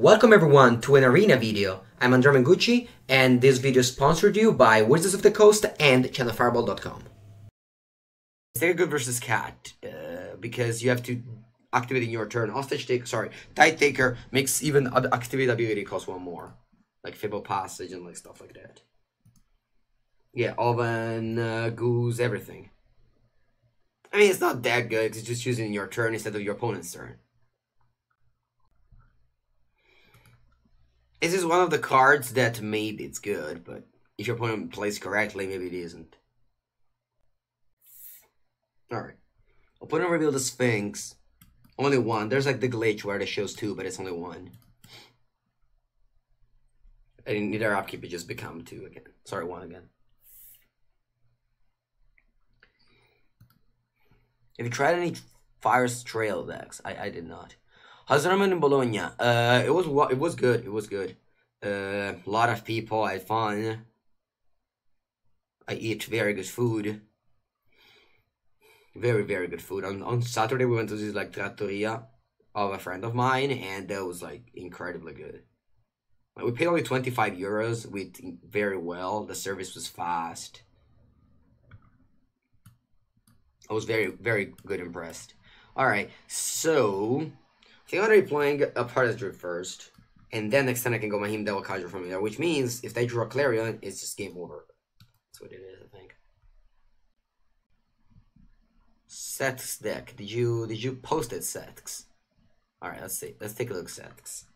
Welcome everyone to an arena video. I'm Andrea Mengucci and this video is sponsored you by Wizards of the Coast and channelfireball.com. Take good versus cat uh, because you have to activate in your turn. Hostage taker, sorry, Tithe Taker makes even activate ability cost one more, like Fable Passage and like stuff like that. Yeah, Oven, uh, Goose, everything. I mean, it's not that good. It's just using your turn instead of your opponent's turn. This is one of the cards that maybe it's good, but if your opponent plays correctly, maybe it isn't. Alright. Opponent reveal the Sphinx. Only one. There's like the glitch where it shows two, but it's only one. And neither upkeep, it just become two again. Sorry, one again. Have you tried any Fire's Trail decks? I, I did not. Hazraman in Bologna. Uh, it was it was good. It was good. Uh, a lot of people. Had fun. I eat very good food. Very very good food. On on Saturday we went to this like trattoria of a friend of mine, and that was like incredibly good. We paid only twenty five euros. We very well. The service was fast. I was very very good impressed. All right, so I think I'm gonna be playing a Paradise Druid first, and then next time I can go Mayhem Devil Kaiser from there, which means if they draw a Clarion, it's just game over. That's what it is, I think. Seth's deck. Did you did you post it, Seth's? Alright, let's see. Let's take a look, Seth's.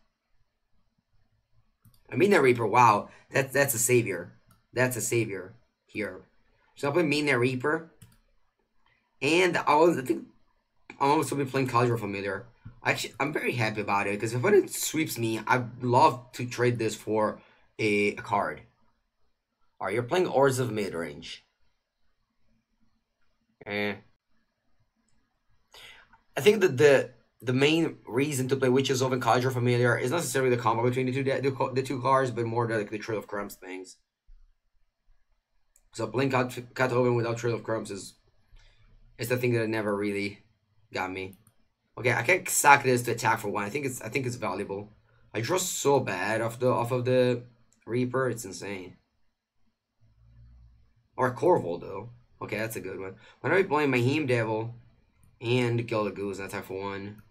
I mean that Reaper, wow, that that's a savior. That's a savior here. So I put Midnight Reaper. And I was I think I'm also be playing Cauldron Familiar. Actually, I'm very happy about it because if it sweeps me, I'd love to trade this for a, a card. Alright, you're playing Oars of Midrange. Eh. I think that the the main reason to play Witches of Cauldron Familiar is not necessarily the combo between the two the, the two cards, but more the, like the Trail of Crumbs things. So playing Cat, Cat Oven without Trail of Crumbs is is the thing that never really got me. Okay, I can't sack this to attack for one. I think it's I think it's valuable. I draw so bad off the off of the Reaper, it's insane. Or Korvold though. Okay, that's a good one. When are we playing Mayhem Devil and the Goose and attack for one?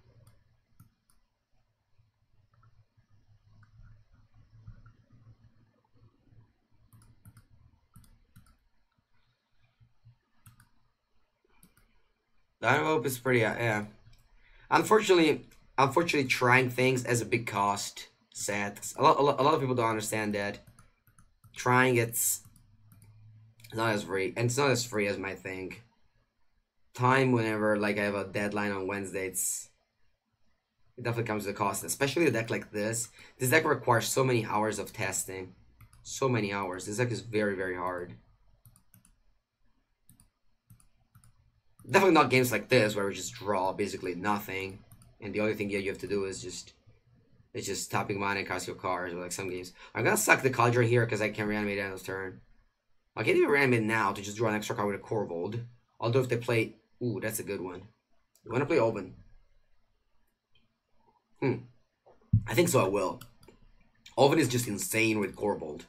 Envelope is pretty, uh, yeah. Unfortunately, unfortunately, trying things as a big cost. Sad. A lot, a lot, a lot of people don't understand that. Trying it's not as free, and it's not as free as might think. Time whenever like I have a deadline on Wednesday, it's it definitely comes with a cost. Especially a deck like this. This deck requires so many hours of testing. So many hours. This deck is very, very hard. Definitely not games like this where we just draw basically nothing, and the only thing you have to do is just it's just tapping mana and cast your cards, or like some games. I'm gonna suck the Cauldron here because I can't reanimate of turn. I can't even reanimate now to just draw an extra card with a Korvold. Although if they play, ooh, that's a good one. You wanna play Oven? Hmm. I think so. I will. Oven is just insane with Korvold.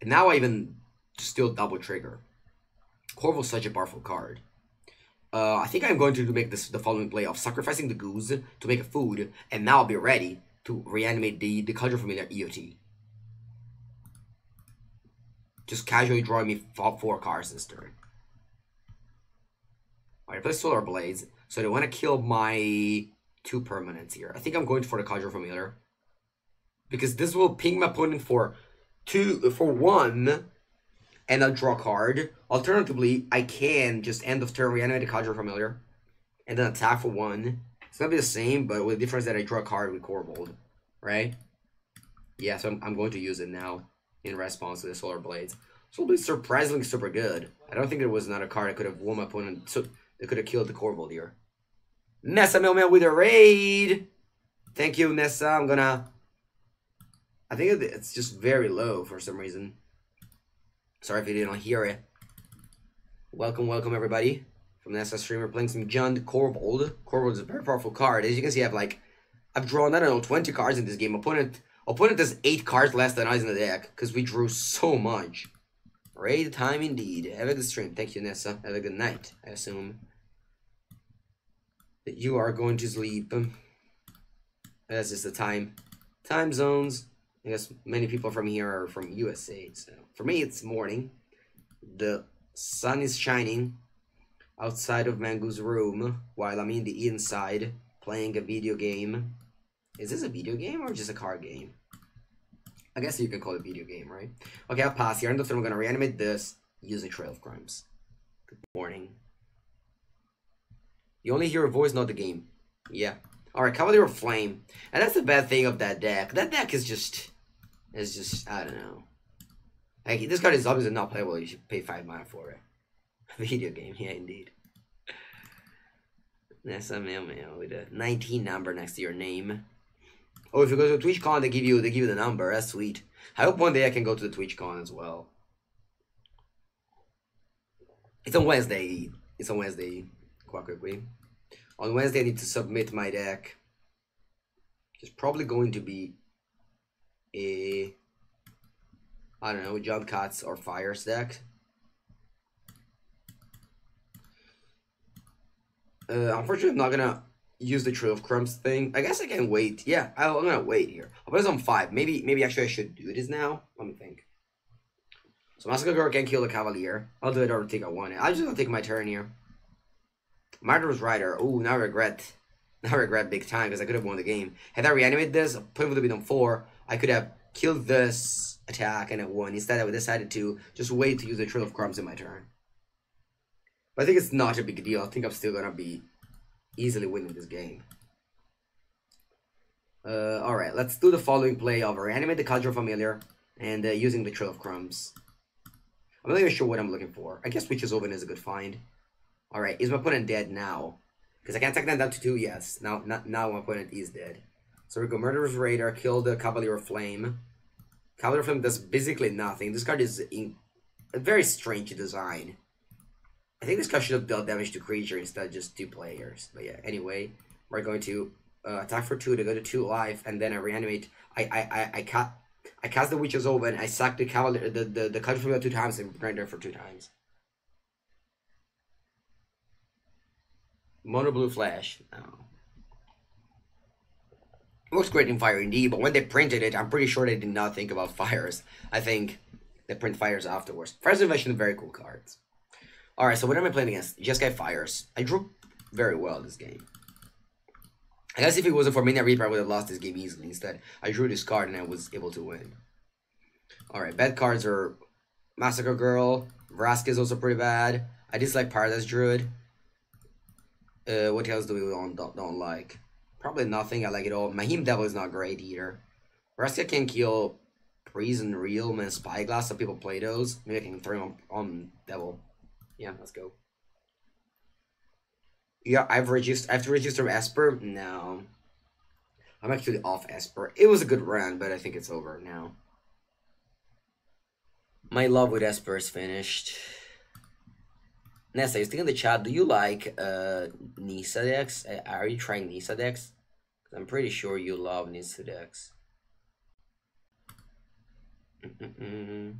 And now I even still double trigger. Korvold's such a powerful card. Uh, I think I'm going to make this the following play of sacrificing the goose to make a food, and now I'll be ready to reanimate the, the Cauldron Familiar EOT. Just casually drawing me four, four cards this turn. Alright, I play Solar Blaze, so they want to kill my two permanents here. I think I'm going for the Cauldron Familiar. Because this will ping my opponent for two for one and I'll draw a card. Alternatively, I can just end of turn reanimate a Cauldron Familiar and then attack for one. It's gonna be the same, but with the difference that I draw a card with Korvold, right? Yeah, so I'm, I'm going to use it now in response to the Solar Blaze. So it'll be surprisingly super good. I don't think there was another card that could have won my opponent, so that could have killed the Korvold here. Nessa Mail with a raid! Thank you, Nessa. I'm gonna... I think it's just very low for some reason. Sorry if you didn't hear it. Welcome, welcome everybody from the SS streamer playing some Jund Korvold. Korvold is a very powerful card. As you can see, I have like I've drawn, I don't know, 20 cards in this game. Opponent opponent has 8 cards less than us in the deck, because we drew so much. Great time indeed. Have a good stream. Thank you, Nessa. Have a good night, I assume. That you are going to sleep. That's just the time. Time zones. I guess many people from here are from USA. So for me, it's morning. The sun is shining outside of Mango's room while I'm in the inside playing a video game. Is this a video game or just a card game? I guess you can call it a video game, right? Okay, I'll pass here. And I'm going to reanimate this using Trail of Crumbs. Good morning. You only hear a voice, not the game. Yeah. Alright, Cavalier of Flame. And that's the bad thing of that deck. That deck is just... Is just... I don't know. Like, this card is obviously not playable. You should pay 5 mana for it. Video game, yeah, indeed. That's a mail mail with a 19 number next to your name. Oh, if you go to TwitchCon, they give you they give you the number. That's sweet. I hope one day I can go to the TwitchCon as well. It's on Wednesday. It's on Wednesday. Quite quickly. On Wednesday, I need to submit my deck. It's probably going to be a I don't know, jump cuts or fire stack. Uh, unfortunately, I'm not gonna use the Trail of Crumbs thing. I guess I can wait. Yeah, I'm gonna wait here. I'll put this on five. Maybe, maybe actually I should do this now. Let me think. So Massacre Girl can kill the Cavalier. I'll do it or take a one. I'm just gonna take my turn here. Murderous Rider. Oh, now I regret. Now I regret big time because I could have won the game. Had I reanimated this, put it would have been on four. I could have killed this attack and it won. Instead, I decided to just wait to use the Trail of Crumbs in my turn. But I think it's not a big deal. I think I'm still gonna be easily winning this game. Uh, Alright, let's do the following play of reanimate the Cauldron Familiar and uh, using the Trail of Crumbs. I'm not even sure what I'm looking for. I guess Witch's Oven is a good find. Alright, is my opponent dead now? Because I can't take that down to two, yes. Now, now my opponent is dead. So we go Murderous Rider, kill the Cavalier Flame. Cavalier Flame does basically nothing. This card is in a very strange design. I think this card should have dealt damage to creature instead of just two players. But yeah, anyway, we're going to uh, attack for two to go to two life, and then I reanimate. I I I, I cut. I cast the Witch's Oven. I sack the Cavalier, the the the country two times, and render for two times. Mono blue flash. No. Looks great in fire indeed, but when they printed it, I'm pretty sure they did not think about fires. I think they print fires afterwards. Fires Invasion, very cool cards. Alright, so what am I playing against? Jeskai Fires. I drew very well this game. I guess if it wasn't for Midnight Reaper, I would have lost this game easily. Instead, I drew this card and I was able to win. Alright, bad cards are Massacre Girl. Vraska is also pretty bad. I dislike Paradise Druid. Uh, what else do we don't, don't, don't like? Probably nothing. I like it all. Mayhem Devil is not great either. Vraska can kill Prison Realm and Spyglass, so people play those. Maybe I can throw him on, Devil. Yeah, let's go. Yeah, I've registered. I have to register Esper. No, I'm actually off Esper. It was a good run, but I think it's over now. My love with Esper is finished. Nessa, you still in the chat. Do you like uh, decks? Are you trying Nissa decks? I'm pretty sure you love Nissa decks. Mm -mm.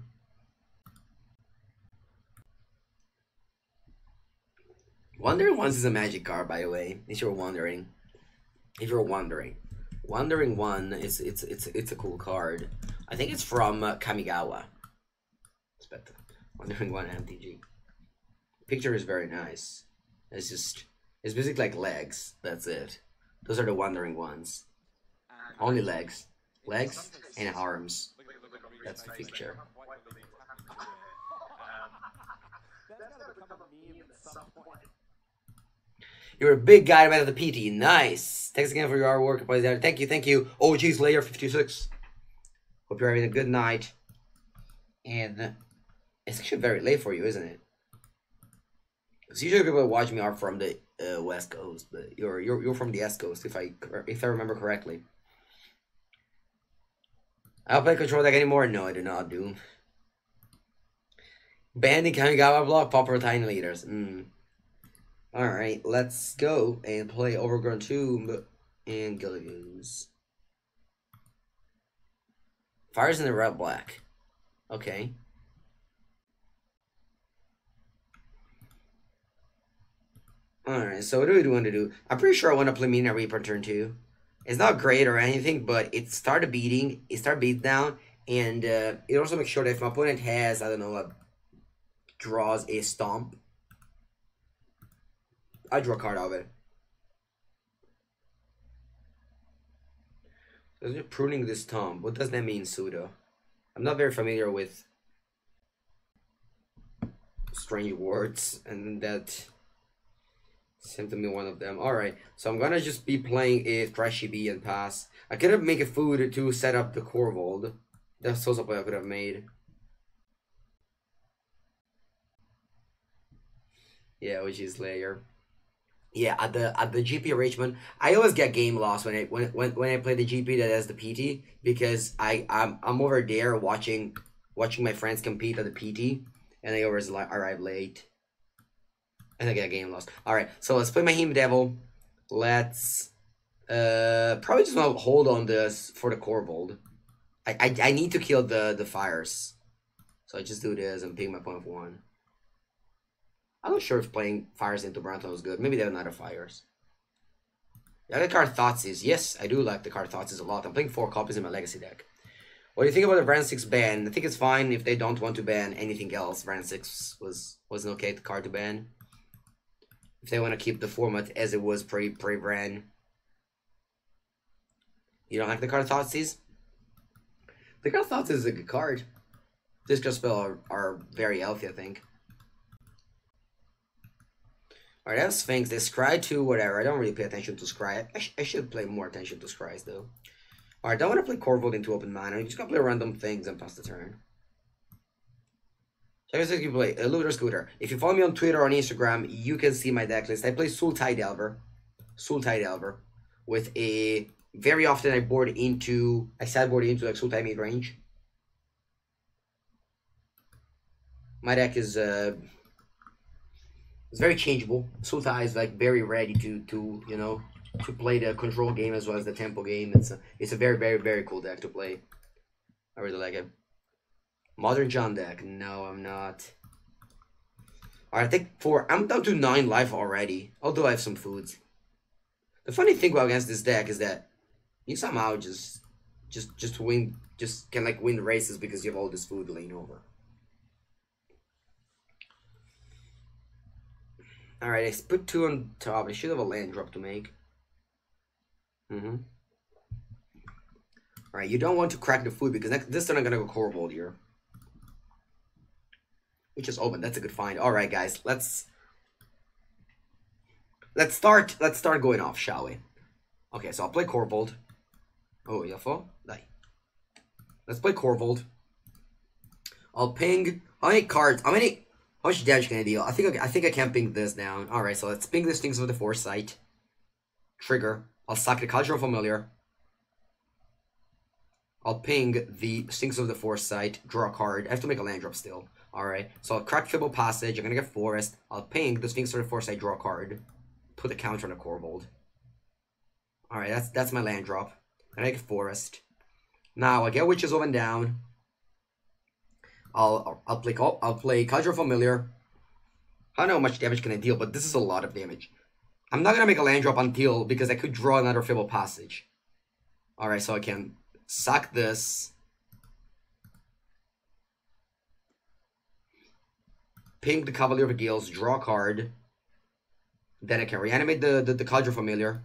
Wandering Ones is a magic card, by the way. If you're wondering, if you're wondering, Wandering One is it's it's it's a cool card. I think it's from uh, Kamigawa. Expect Wandering One MTG. Picture is very nice. It's just it's basically like legs. That's it. Those are the Wandering Ones. Only legs, legs and arms. That's the picture. You're a big guy about the PT. Nice. Thanks again for your artwork. Thank you, thank you. Oh, geez, Layer 56. Hope you're having a good night. And it's actually very late for you, isn't it? Usually people that watch me are from the uh, West Coast, but you're you're you're from the East Coast, if I if I remember correctly. I don't play control deck anymore. No, I do not do. Banding Kamigawa block, Pauper Tiny Leaders. Mm. Alright, let's go and play Overgrown Tomb. and Gilligan's. Fires in the red black. Okay. Alright, so what do we want to do? I'm pretty sure I want to play Midnight Reaper turn 2. It's not great or anything, but it started beating, it started beat down, and uh, it also makes sure that if my opponent has, I don't know, a, draws a stomp, I draw a card out of it. Pruning this stomp. What does that mean, pseudo? I'm not very familiar with strange words, and that seemed to be one of them. Alright, so I'm gonna just be playing a Trashy B and pass. I could have make a food to set up the Korvold. That's also what I could have made. Yeah, which is layer. Yeah, at the at the GP arrangement, I always get game loss when I when when, when I play the GP that has the PT because I I'm I'm over there watching watching my friends compete at the PT and I always like arrive late. I get game lost. Alright, so let's play Mayhem Devil. Let's uh probably just want to hold on this for the Korvold. I, I I need to kill the the fires. So I just do this and pick my point of one. I'm not sure if playing fires into Branton is good. Maybe they're not a fires. The card Thoughtseize. Yes, I do like the card Thoughtseize a lot. I'm playing four copies in my legacy deck. What do you think about the Vran 6 ban? I think it's fine if they don't want to ban anything else. Vran 6 was was an okay card to ban. If they want to keep the format as it was pre pre Vran. You don't like the card Thoughtseize? The card Thoughtseize is a good card. Disco spell are, are very healthy, I think. Alright, that's Sphinx. They Scry 2, whatever. I don't really pay attention to Scry. I, sh I should play more attention to Scries, though. Alright, don't want to play Korvold into open mana. I'm just gonna play random things and pass the turn. I guess you play a Looter Scooter. If you follow me on Twitter or on Instagram, you can see my deck list. I play Sultai Delver. Sultai Delver. With a... Very often I board into... I sideboard into like Sultai mid range. My deck is... uh it's very changeable. Sultai is like very ready to to you know to play the control game as well as the tempo game. It's a it's a very very very cool deck to play. I really like it. Modern John deck. No, I'm not. Alright, I think four. I'm down to nine life already. Although I have some foods. The funny thing about against this deck is that you somehow just just just win just can like win races because you have all this food laying over. Alright, I put two on top. I should have a land drop to make. Mm-hmm. Alright, you don't want to crack the food because next, this turn I'm gonna go Korvold here. Which is open. That's a good find. Alright, guys. Let's... Let's start, let's start going off, shall we? Okay, so I'll play Korvold. Oh, Yafo? Die. Let's play Korvold. I'll ping... How many cards? How many... How much damage can I deal? I think I, I think I can ping this down. Alright, so let's ping this things with the foresight. Trigger. I'll sack the Cauldron Familiar. I'll ping the Sphinx of the Foresight, draw a card. I have to make a land drop still. Alright, so I'll crack Fabled Passage, I'm gonna get Forest. I'll ping the Sphinx of the I draw a card. Put a counter on the Korvold. Alright, that's that's my land drop. I get Forest. Now I get Witches Oven down. I'll I'll play I'll play Cauldron Familiar. I don't know how much damage can I deal, but this is a lot of damage. I'm not gonna make a land drop until because I could draw another Fabled Passage. Alright, so I can sack this. Ping the Cavalier of Gales, draw a card. Then I can reanimate the, the, the Cauldron Familiar.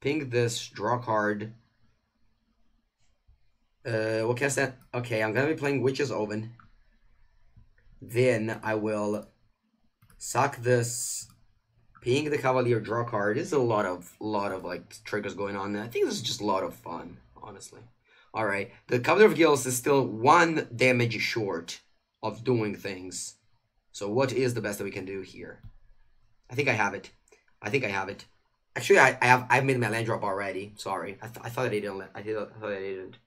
Ping this, draw card. Uh, what I say? Okay, I'm gonna be playing Witch's Oven. Then I will suck this, ping the Cavalier, draw card. There's a lot of lot of like triggers going on. There. I think this is just a lot of fun, honestly. All right, the Cavalier of Gales is still one damage short of doing things. So what is the best that we can do here? I think I have it. I think I have it. Actually, I, I have I made my land drop already. Sorry, I, th I thought I didn't. I, did, I thought I didn't.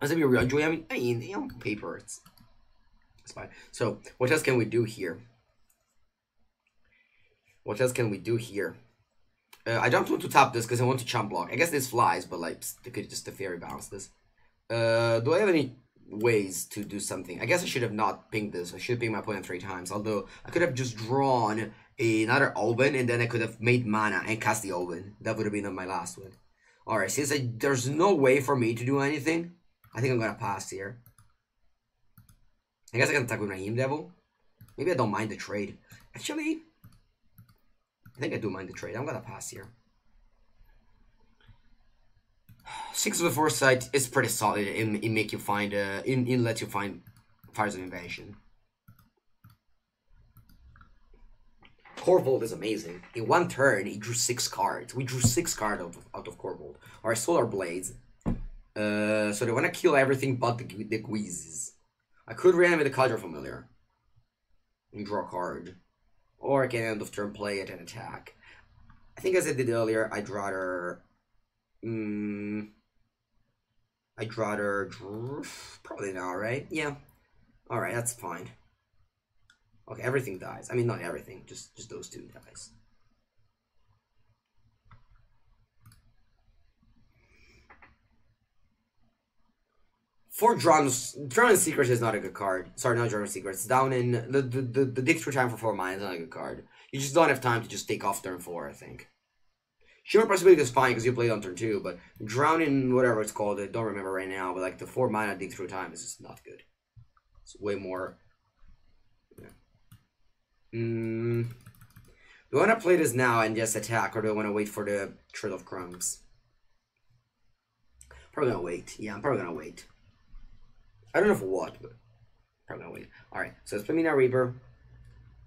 Let's be real. I mean, I mean, you know, paper. It's it's fine. So, what else can we do here? What else can we do here? Uh, I don't want to tap this because I want to chump block. I guess this flies, but like, they could just the fairy bounce this. Uh, do I have any ways to do something? I guess I should have not pinged this. I should have ping my opponent three times. Although, I could have just drawn another Oven, and then I could have made mana and cast the Oven. That would have been my last one. Alright, since I, there's no way for me to do anything, I think I'm gonna pass here. I guess I can attack with Mayhem Devil. Maybe I don't mind the trade. Actually, I think I do mind the trade. I'm gonna pass here. Sphinx of the Foresight is pretty solid in, in make you find uh in, in let you find fires of invasion. Korvold is amazing. In one turn, he drew six cards. We drew six cards out of, out of Korvold. Our Solar Blades. Uh, so they want to kill everything but the, the. I could reanimate the Cauldron Familiar. And draw a card. Or I can end of turn play it and attack. I think as I did earlier, I'd rather... Mm, I'd rather... Probably not, right? Yeah. Alright, that's fine. Okay, everything dies. I mean, not everything, just just those two dies. For Drown's Drown's Secrets is not a good card. Sorry, not Drown's Secrets. Down in the the the, the through time for four mana is not a good card. You just don't have time to just take off turn four. I think. Shimmer Possibility is fine because you played on turn two, but Drowning, whatever it's called, I don't remember right now. But like the four mana dig through time is just not good. It's way more Yeah. Mm, do I want to play this now and just attack, or do I want to wait for the Trail of Crumbs? Probably gonna wait. Yeah, I'm probably gonna wait. I don't know for what, but probably. Alright, so let's play Midnight Reaper.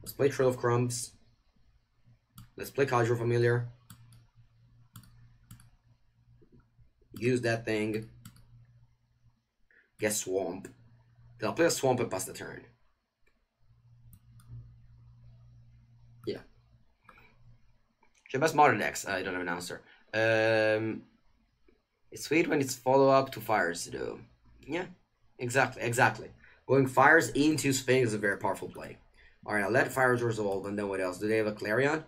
Let's play Trail of Crumbs. Let's play Cauldron Familiar. Use that thing. Get Swamp. Then I'll play a Swamp and pass the turn. The best modern decks. I don't have an answer. Um, it's sweet when it's follow up to fires though. Yeah, exactly, exactly. Going fires into Sphinx is a very powerful play. Alright, I'll let fires resolve and then what else? Do they have a Clarion?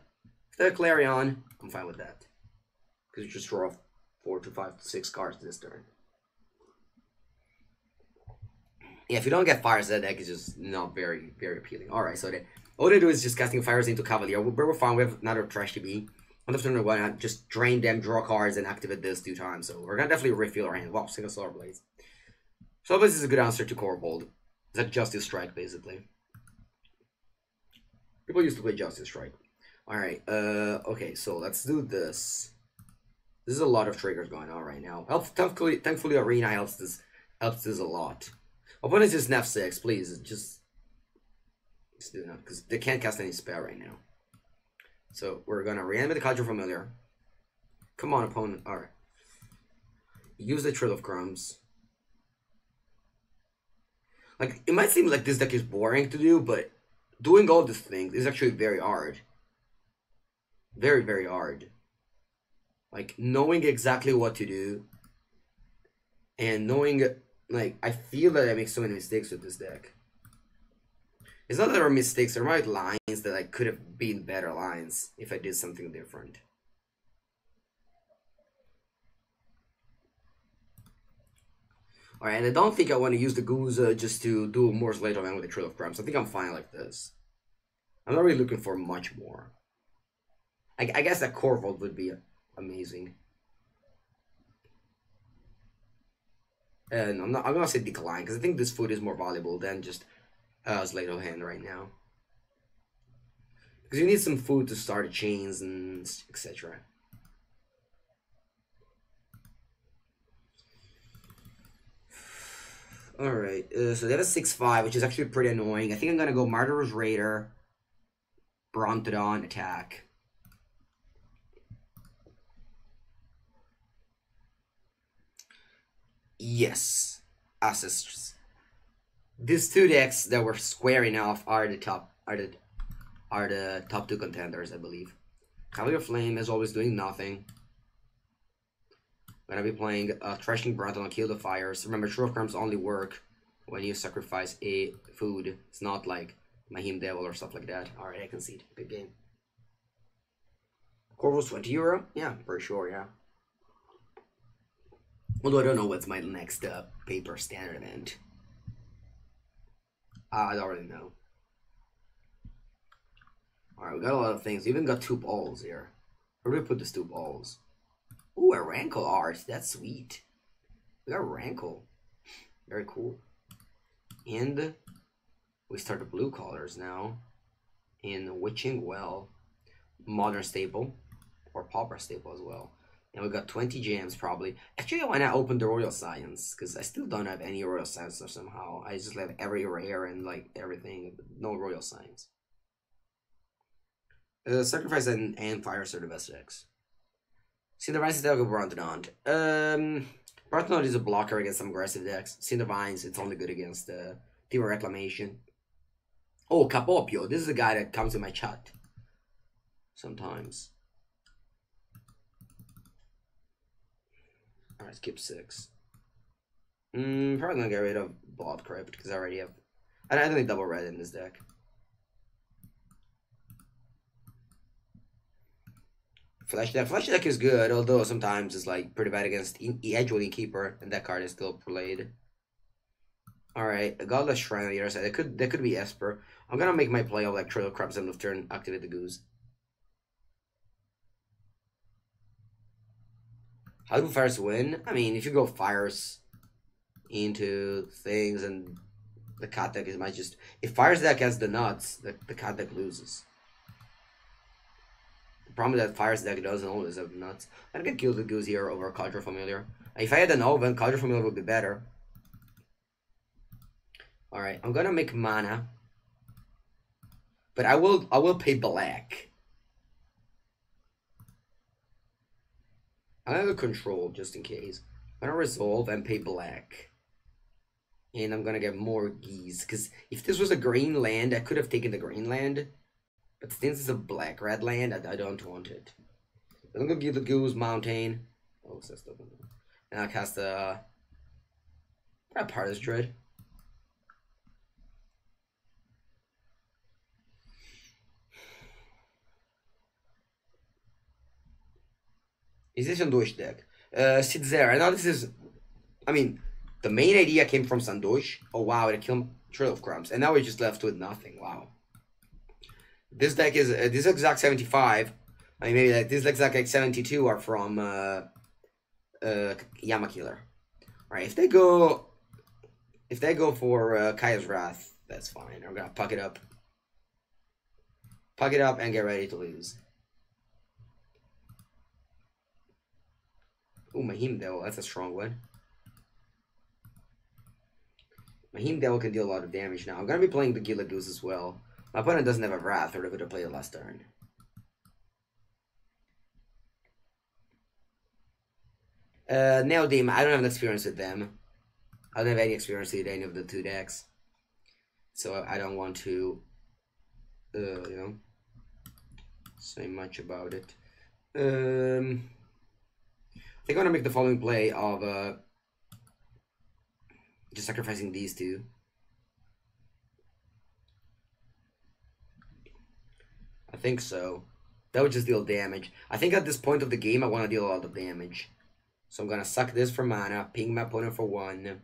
If they have a Clarion, I'm fine with that. Because you just draw four to five to six cards this turn. Yeah, if you don't get fires, that deck is just not very, very appealing. Alright, so they, all they do is just casting fires into Cavalier. But we're fine. We have another Trash TB. On the turn one, just drain them, draw cards, and activate this two times. So we're gonna definitely refill our hand. Wow, single Solar Blades. Solar this is a good answer to. It's like Justice Strike, basically. People used to play Justice Strike. Alright, uh, okay, so let's do this. This is a lot of triggers going on right now. Help, thankfully, thankfully Arena helps this, helps this a lot. Opponents just Nef 6, please, just, just do that, because they can't cast any spell right now. So we're gonna reanimate the Cauldron Familiar. Come on, opponent. Alright. Use the Trail of Crumbs. Like, it might seem like this deck is boring to do, but doing all these things is actually very hard. Very, very hard. Like, knowing exactly what to do. And knowing, like, I feel that I make so many mistakes with this deck. It's not that there are mistakes, there might lines that I could have been better lines if I did something different. Alright, and I don't think I want to use the uh, just to do more later on with the Trail of Crumbs. I think I'm fine like this. I'm not really looking for much more. I, I guess that Korvold would be amazing. And I'm not. I'm gonna say decline because I think this food is more valuable than just uh, Sleight of Hand right now. Because you need some food to start chains and etc. Alright, uh, so they have a 6-5, which is actually pretty annoying. I think I'm gonna go Murderous Rider, Brontodon, attack. Yes. Assists these two decks that were squaring off are the top are the are the top two contenders, I believe. Cavalier Flame is always doing nothing. Gonna be playing uh, Threshing Brontodon on Kill the Fires. Remember, Trail of Crumbs only work when you sacrifice a food. It's not like Mayhem Devil or stuff like that. Alright, I concede. Good game. Corvus 20 euro? Yeah, for sure, yeah. Although I don't know what's my next uh, paper standard event. Uh, I really know. Alright, we got a lot of things. We even got two balls here. Where do we put these two balls? Ooh, a rankle art. That's sweet. We got rankle. Very cool. And we start the blue colors now. In Witching Well. Modern staple. Or Pauper staple as well. And we got 20 gems probably. Actually, I want to open the Royal Scions. Because I still don't have any Royal Scions or somehow. I just have every rare and like everything. No Royal Scions. Uh, sacrifice and, and fire are the best decks. Cindervines is Delgo Brontodon. Um, Brontodon is a blocker against some aggressive decks. Cindervines, it's only good against uh, Temur Reclamation. Oh, Capopio. This is a guy that comes in my chat. Sometimes. Alright, skip six. Mm, probably gonna get rid of Blood Crypt because I already have. I don't need double red in this deck. Flash deck. Flash deck is good, although sometimes it's like pretty bad against Edgewall Innkeeper, and that card is still played. Alright, a Godless Shrine on the other side. That could that could be Esper. I'm gonna make my play of like Trail Crabs end of turn, activate the goose. How do fires win? I mean, if you go fires into things and the cat deck is might just if fires deck has the nuts, the, the cat deck loses. The problem is that Fire's deck doesn't always have nuts. I can kill the Goose here over Cauldron Familiar. If I had an Oven, Cauldron Familiar would be better. Alright, I'm gonna make mana. But I will I will pay black. I have a control just in case. I'm gonna resolve and pay black. And I'm gonna get more geese. Because if this was a green land, I could have taken the green land. But since it's a black red land, I, I don't want it. I'm gonna give the Goose Mountain. Oh, it's still And I'll cast uh, Paradise Druid. Is this Sandosh deck? Uh. I know this is. I mean, the main idea came from Sandosh. Oh wow, it killed Trail of Crumbs, and now we're just left with nothing. Wow. This deck is uh, this exact 75. I mean, maybe like this exact like 72 are from uh, uh, Yama Killer. Right, if they go, if they go for uh, Kaya's Wrath, that's fine. I'm gonna puck it up, puck it up, and get ready to lose. Oh, Mayhem Devil, that's a strong one. Mayhem Devil can deal a lot of damage now. I'm gonna be playing the Gilded Goose as well. My opponent doesn't have a Wrath, or they would have played it last turn. Uh, Neodim, I don't have an experience with them. I don't have any experience with any of the two decks. So I don't want to, uh, you know, say much about it. Um, I think I'm gonna make the following play of uh, just sacrificing these two. I think so. That would just deal damage. I think at this point of the game, I want to deal a lot of damage. So I'm going to suck this for mana, ping my opponent for one.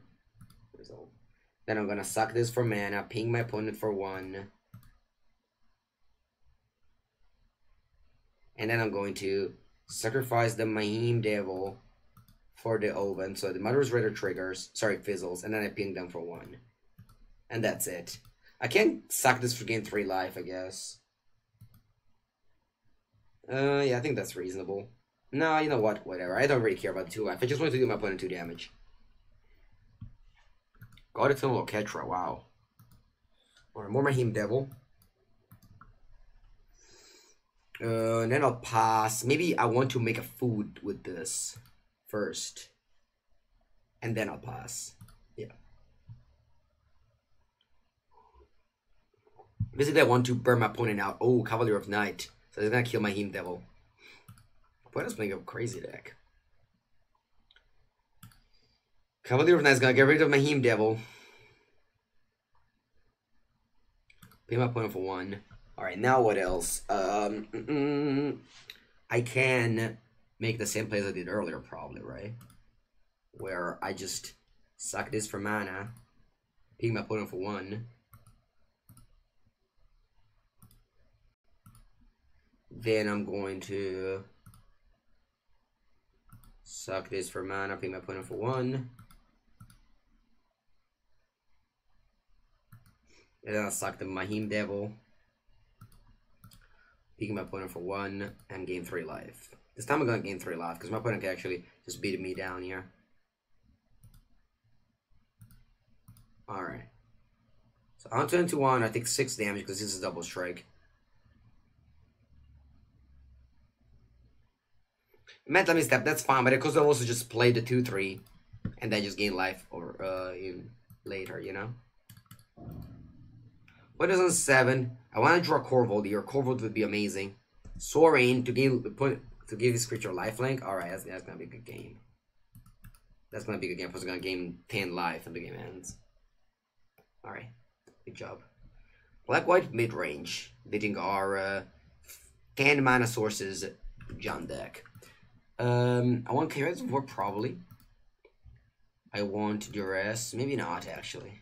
Then I'm going to suck this for mana, ping my opponent for one. And then I'm going to sacrifice the Mayhem Devil for the Oven. So the Murderous Rider triggers, sorry, fizzles, and then I ping them for one. And that's it. I can't suck this for gain 3 life, I guess. Uh, yeah, I think that's reasonable. No, you know what? Whatever. I don't really care about 2 life. I just want to do my opponent 2 damage. God, it's a Loketra. Wow. Or more Mayhem Devil. Uh, and then I'll pass. Maybe I want to make a food with this first. And then I'll pass. Yeah. Basically, I want to burn my opponent out. Oh, Cavalier of Night. So he's gonna kill my Mayhem Devil. Boy, playing a crazy deck. Cavalier of Night is gonna get rid of my Mayhem Devil. Pay my point for one. Alright, now what else? Um, mm -mm. I can make the same plays I did earlier, probably, right? Where I just suck this for mana, ping my opponent for one. Then I'm going to suck this for mana, ping my opponent for one. And then I'll suck the Mayhem Devil. Picking my opponent for one and gain three life. This time I'm gonna gain three life because my opponent can actually just beat me down here. Alright. So on turn to one, I take six damage because this is double strike. Mental misstep, that's fine, but it could also just play the 2-3 and then just gain life or uh in later, you know? What is on seven? I want to draw Korvold here. Korvold would be amazing. Soaring to give put to give this creature lifelink. All right, that's, that's gonna be a good game. That's gonna be a good game. Plus, gonna gain ten life and the game ends. All right, good job. Black white mid range. Beating our uh, ten mana sources John deck. Um, I want Chaos War probably. I want Duress, maybe not actually.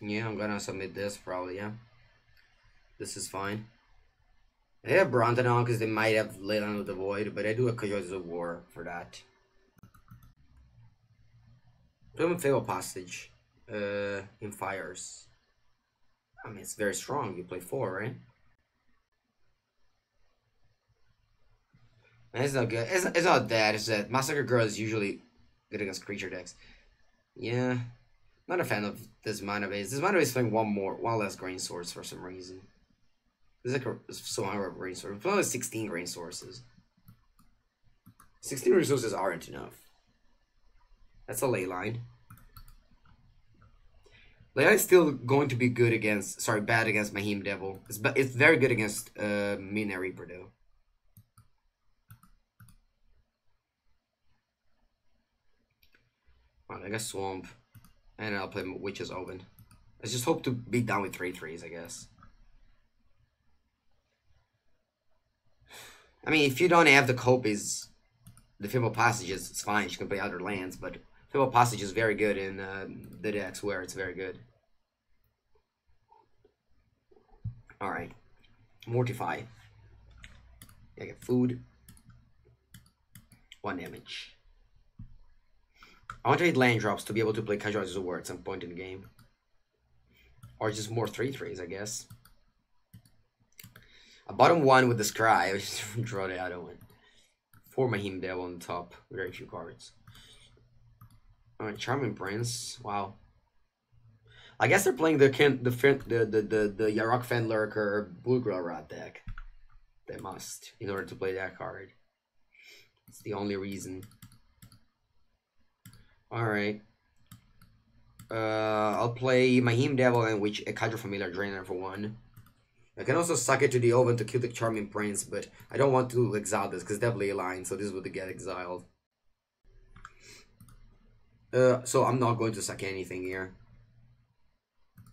Yeah, I'm gonna submit this probably, yeah. This is fine. I have Bronton on because they might have Leyline of the Void, but I do a Casualties of War for that. Don't Fatal Passage uh, in Fires. I mean, it's very strong. You play four, right? It's not good. It's, it's not that. It's that Massacre Girl is usually good against creature decks. Yeah, not a fan of this mana base. This mana base is playing one more, one less grain source for some reason. This is like a so high grain source. We're 16 grain sources. 16 resources aren't enough. That's a ley line. Ley is still going to be good against, sorry, bad against Mayhem Devil. It's, it's very good against uh, Midnight Reaper though. I guess Swamp. And I'll play Witch's Oven. Let's just hope to be down with three threes, I guess. I mean, if you don't have the copies, the Fable Passages, it's fine. You can play other lands, but Fable Passage is very good in uh, the decks where it's very good. Alright. Mortify. I get food. One damage. I want to hit land drops to be able to play of War at some point in the game. Or just more 3-3s, I guess. A bottom one with the Scry, I just draw the other one. Four Mayhem Devil on top, very few cards. Alright, Charming Prince, wow. I guess they're playing the the the the the, the Yarok Fenlurker Blue Grill Rod deck. They must in order to play that card. It's the only reason. Alright. Uh, I'll play Mayhem Devil and which a Cauldron Familiar Drainer for one. I can also suck it to the oven to kill the Charming Prince, but I don't want to exile this because definitely line, so this would get exiled. Uh, so I'm not going to suck anything here.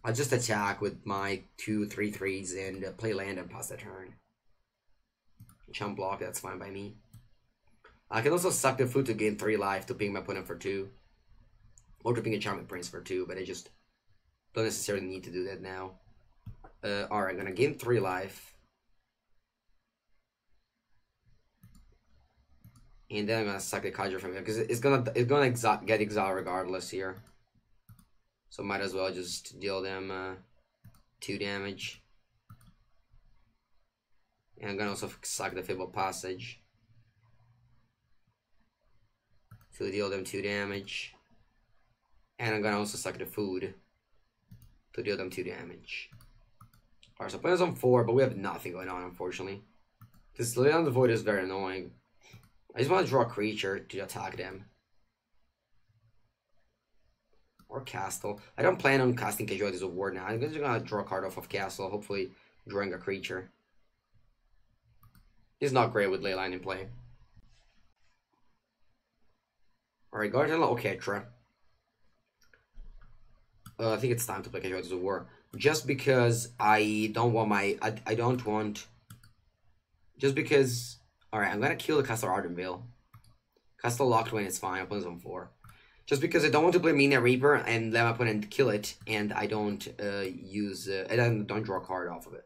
I'll just attack with my two, three threes and uh, play land and pass the turn. Chump block, that's fine by me. I can also suck the food to gain three life to ping my opponent for two. Or dripping a Charming Prince for two, but I just don't necessarily need to do that now. Uh, Alright, I'm gonna gain three life. And then I'm gonna suck the Kydra from here because it's gonna it's gonna exa get exiled regardless here. So might as well just deal them uh, two damage. And I'm gonna also suck the Fable Passage. To deal them two damage. And I'm gonna also suck the food to deal them 2 damage. Alright, so opponent's on 4, but we have nothing going on, unfortunately. This Leyline of the Void is very annoying. I just want to draw a creature to attack them. Or Castle. I don't plan on casting Casualties of War now. I'm just gonna draw a card off of Castle, hopefully drawing a creature. It's not great with Leyline in play. Alright, Guardian Orchestra. Uh, I think it's time to play Casualties of War. just because I don't want my I, I don't want just because alright I'm gonna kill the Castle Ardenvale. Castle Locthwain is fine, opponent's on four. Just because I don't want to play Midnight Reaper and let my opponent kill it and I don't uh, use uh, and I don't draw a card off of it.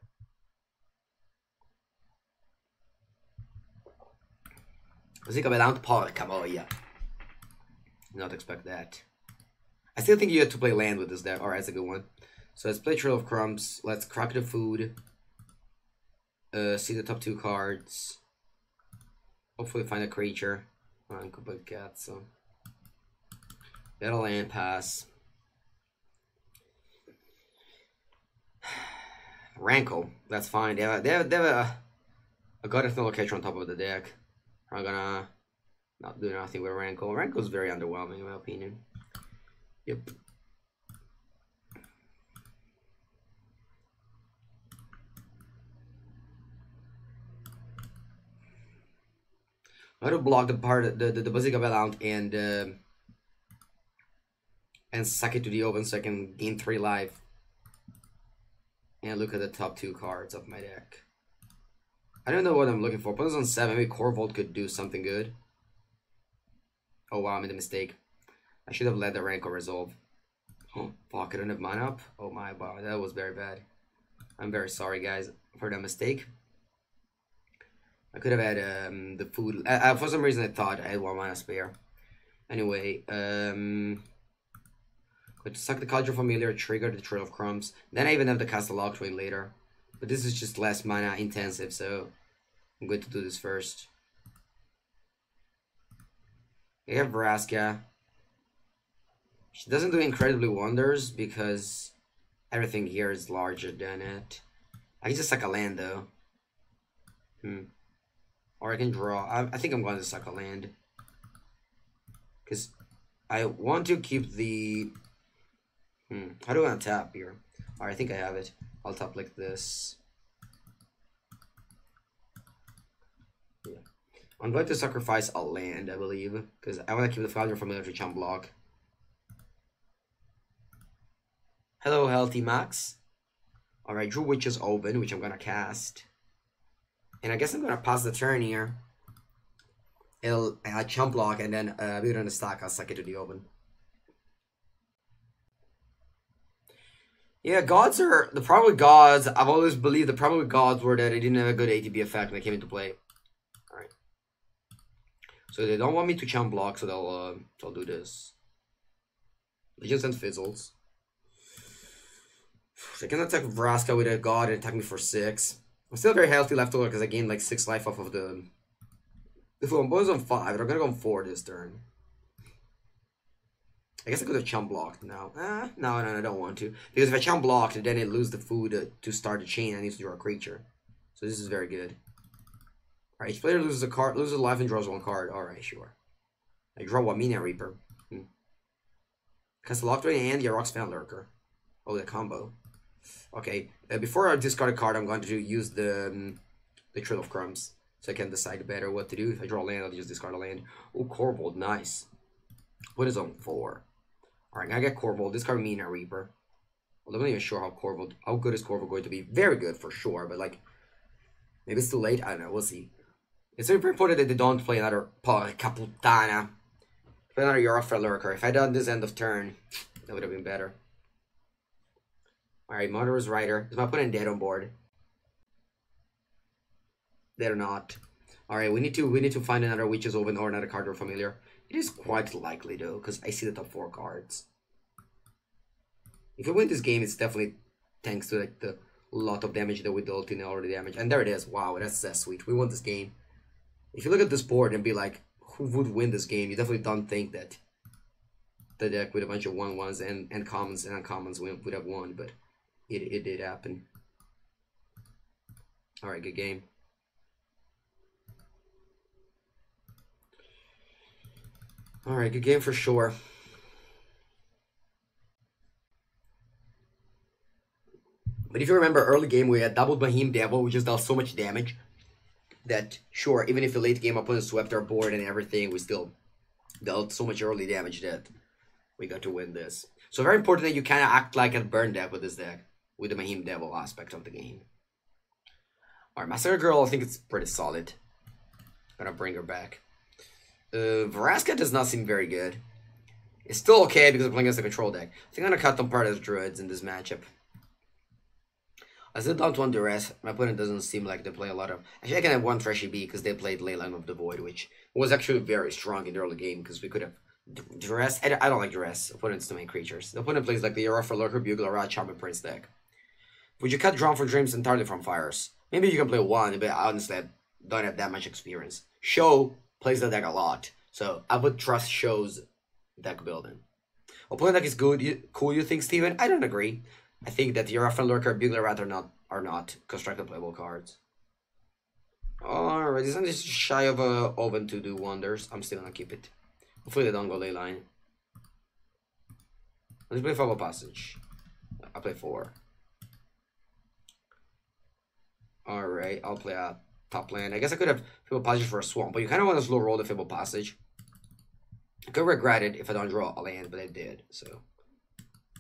Così come tanto porca voglia. Not expect that. I still think you have to play land with this deck. Alright, that's a good one. So let's play Trail of Crumbs. Let's crack the food. Uh, see the top two cards. Hopefully find a creature. On Kubut Cat, so. Get a land pass. Rankle. That's fine. They have, they have, they have a, a Goddess location on top of the deck. I'm gonna not do nothing with Rankle. Rankle's very underwhelming in my opinion. Yep. I to block the part the the, the Bozica Bell and uh, and suck it to the oven so I can gain three life. And look at the top two cards of my deck. I don't know what I'm looking for. Put this on seven. Maybe Korvold could do something good. Oh wow, I made a mistake. I should have let the Rankle resolve. Oh fuck, I don't have mine up. Oh my wow, that was very bad. I'm very sorry guys for that mistake. I could have had um, the food. Uh, uh, for some reason, I thought I had one mana spare. Anyway, um, to suck the Cauldron Familiar, trigger the Trail of Crumbs. Then I even have the Castle Locthwain later. But this is just less mana intensive, so I'm going to do this first. We have Vraska. She doesn't do incredibly wonders because everything here is larger than it. I can just suck a land though. Hmm. Or I can draw. I, I think I'm going to suck a land. Because I want to keep the... Hmm. How do I tap here? I think I have it. I'll tap like this. Yeah. I'm going to sacrifice a land, I believe. Because I want to keep the Father from military chump block. Hello, Healthy Max. Alright, Drew Witch is open, which I'm going to cast. And I guess I'm gonna pass the turn here. It'll uh, chump block and then uh, build on the stack, I'll suck it to the open. Yeah, gods are the problem with gods. I've always believed the problem with gods were that they didn't have a good ETB effect when they came into play. Alright. So they don't want me to chump block, so they'll uh, they'll do this. Legends and Fizzles. They can attack Vraska with a god and attack me for six. I'm still very healthy left over because I gained like 6 life off of the... Fool boys on 5, I'm gonna go on 4 this turn. I guess I could have chump blocked now. Ah, no, no, I don't want to. Because if I chump blocked, then it lose the food to start the chain. I need to draw a creature. So this is very good. Alright, each player loses a card, loses a life and draws one card. Alright, sure. I draw one Midnight Reaper. Hmm. Castle Locthwain and Yarok's Fenlurker. Oh, the combo. Okay, uh, before I discard a card, I'm going to use the um, the Trail of Crumbs. So I can decide better what to do. If I draw a land, I'll just discard a land. Oh, Korvold, nice. What is on four? Alright, now I get Korvold. Discard Midnight Reaper. Well, I'm not even sure how Korvold, how good is Korvold going to be. Very good for sure, but like, maybe it's too late. I don't know. We'll see. It's very important that they don't play another Porca Puttana. Play another Yarok Lurker. If I done this end of turn, that would have been better. Alright, Murderous Rider. Is my opponent dead on board? They're not. Alright, we need to we need to find another Witch's Oven or another card we're familiar. It is quite likely though, because I see the top four cards. If we win this game, it's definitely thanks to like the lot of damage that we dealt in already damage. And there it is. Wow, that's that's sweet. We won this game. If you look at this board and be like, who would win this game? You definitely don't think that the deck with a bunch of one ones and, and commons and uncommons would have won, but it, it did happen. Alright, good game. Alright, good game for sure. But if you remember early game, we had double Behemoth Devil, which just dealt so much damage that, sure, even if the late game opponent swept our board and everything, we still dealt so much early damage that we got to win this. So very important that you kind of act like a burn deck with this deck. With the Mayhem Devil aspect of the game. Alright, Massacre Girl, I think it's pretty solid. Gonna bring her back. Uh, Vraska does not seem very good. It's still okay because I'm playing against a control deck. I think I'm gonna cut them part as druids in this matchup. I still don't want Duress. My opponent doesn't seem like they play a lot of. Actually, I can have one Trashy B because they played Leyline of the Void, which was actually very strong in the early game because we could have. Duress? I don't like Duress. Opponents to main creatures. The opponent plays like the Aura for Lurker, Bugler, Rat, Charm, and Prince deck. Would you cut Drawn from Dreams entirely from Fires? Maybe you can play one, but honestly, I don't have that much experience. Show plays the deck a lot, so I would trust Show's deck building. Opponent deck is good, you, cool, you think, Steven? I don't agree. I think that your Elfin Lurker, Bugler Rat are not are not constructed playable cards. Alright, this one is shy of a oven to do wonders. I'm still gonna keep it. Hopefully they don't go Leyline. Let's play Fabled Passage. I'll play four. Alright, I'll play a top land. I guess I could have Fabled Passage for a swamp, but you kind of want to slow roll the Fabled Passage. I could regret it if I don't draw a land, but I did, so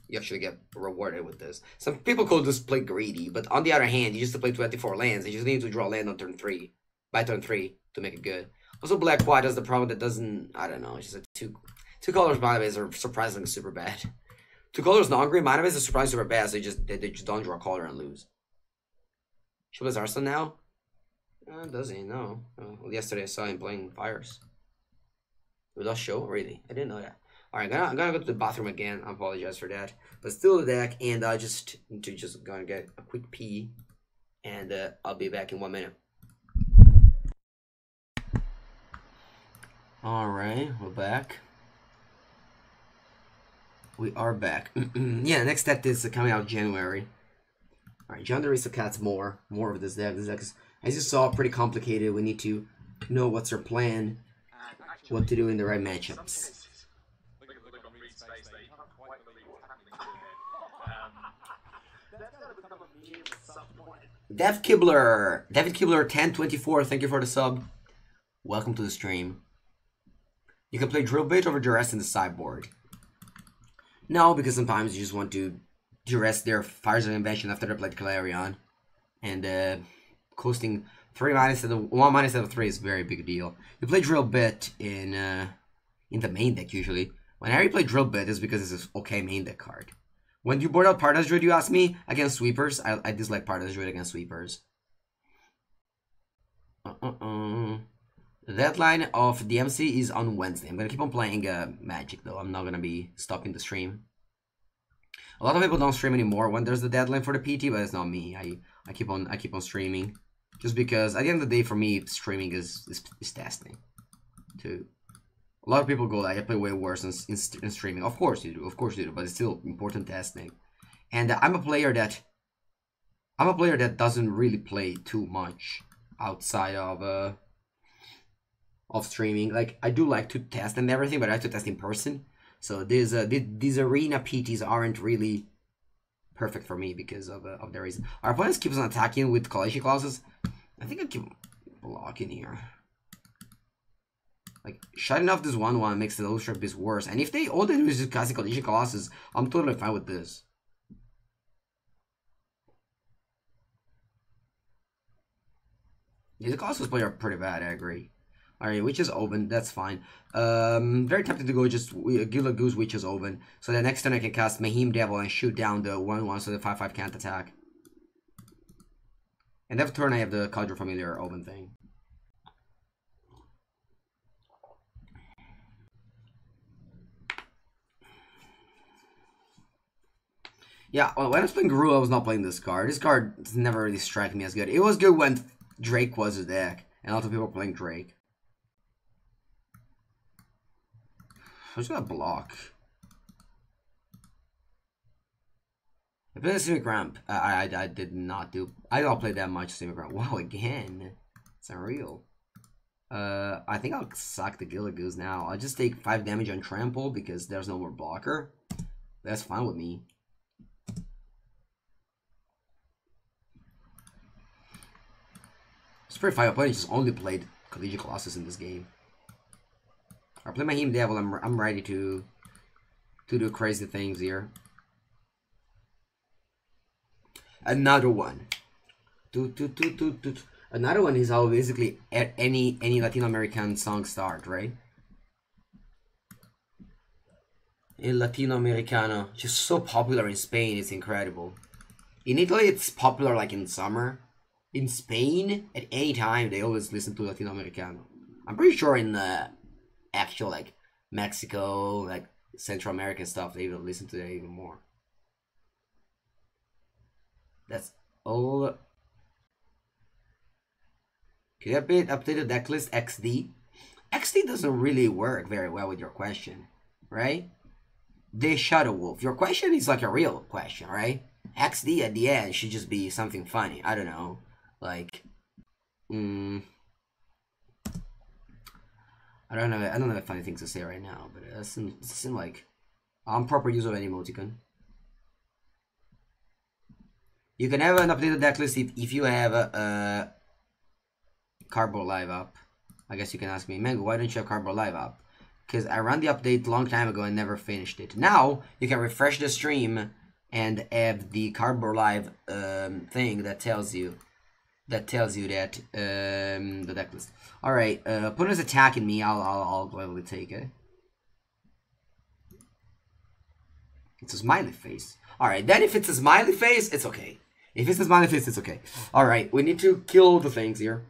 you actually get rewarded with this. Some people could just play greedy, but on the other hand, you just play 24 lands. You just need to draw land on turn 3, by turn 3, to make it good. Also, Black White has the problem that doesn't, I don't know, it's just a two, two colors mana base are surprisingly super bad. Two colors non-green mana base are surprisingly super bad, so they just, they, they just don't draw a color and lose. She plays Arson now? Uh, does he? No. Oh, well, yesterday I saw him playing Fires. We lost show? Really? I didn't know that. Alright, I'm, gonna, go to the bathroom again. I apologize for that. But still the deck, and I just to just gonna get a quick pee. And uh, I'll be back in one minute. Alright, we're back. We are back. yeah, next deck is coming out January. Alright, Jund the Aristocats more. More of this deck. This deck is, as you saw, pretty complicated. We need to know what's our plan, what to do in the right matchups. Dev Kibler, David Kibler, 1024, thank you for the sub. Welcome to the stream. You can play Drill Bit over Duress in the sideboard. No, because sometimes you just want to duress their Fires of Invention after they played Clarion. And uh, coasting 3 minus instead of 1 minus instead of 3 is a very big deal. You play Drill Bit in uh, in the main deck usually. When I play Drill Bit, it's because it's an okay main deck card. When you board out Paradise Druid, you ask me? Against Sweepers? I, I dislike Paradise Druid against Sweepers. Uh -uh -uh. The deadline of DMC is on Wednesday. I'm gonna keep on playing uh, Magic though. I'm not gonna be stopping the stream. A lot of people don't stream anymore when there's the deadline for the PT, but it's not me. I, I keep on I keep on streaming. Just because at the end of the day for me streaming is is, is testing. Too. A lot of people go like I play way worse in, in, in, streaming. Of course you do, of course you do, but it's still important testing. And I'm a player that I'm a player that doesn't really play too much outside of uh of streaming. Like I do like to test and everything, but I have to test in person. So these uh, these arena PTs aren't really perfect for me because of uh, of the reason. Our opponents keeps on attacking with collision clauses. I think I keep blocking here. Like, shutting off this 1-1 makes the Illustrate Beast worse. And if they all they do is just casting Collision Colossus, I'm totally fine with this. Yeah, the Colossus player are pretty bad, I agree. Alright, Witch is open, that's fine. Um, very tempted to go just Gilded Goose Witch is open. So the next turn I can cast Mayhem Devil and shoot down the 1-1 so the 5-5 can't attack. And that turn I have the Cauldron Familiar open thing. Yeah, well, when I was playing Guru, I was not playing this card. This card never really struck me as good. It was good when Drake was a deck, and a lot of people were playing Drake. Just gonna block. I played Ramp. I, I, I did not do... I don't play that much Simic Ramp. Wow, again. It's unreal. Uh, I think I'll suck the Gilded Goose now. I'll just take 5 damage on Trample because there's no more blocker. That's fine with me. It's pretty fine. Opponent just only played Collegiate Colossus in this game. I play Mayhem Devil. I'm I'm ready to to do crazy things here. another one. Do, do, do, do, do. Another one is how basically any any Latin American song start, right? El Latino Americano, just so popular in Spain, it's incredible. In Italy, it's popular like in summer. In Spain, at any time, they always listen to Latino Americano. I'm pretty sure in the actual like Mexico, like Central American stuff, they will listen to that even more. That's all. Can you update update the list XD? XD doesn't really work very well with your question, right? The Shadow Wolf. Your question is like a real question, right? XD at the end should just be something funny. I don't know. Like, mm, I don't know. I don't have funny things to say right now, but it doesn't, seem like proper use of an emoticon. You can have an updated deck list if, if you have a, a Cardboard Live up. I guess you can ask me, Mengu, why don't you have Cardboard Live up? Because I ran the update long time ago and never finished it. Now, you can refresh the stream and have the Cardboard Live um, thing that tells you that tells you that um, the deck list. All right, uh, opponent's attacking me. I'll I'll, I'll gladly take it. It's a smiley face. All right, then if it's a smiley face, it's okay. If it's a smiley face, it's okay. All right, we need to kill the things here.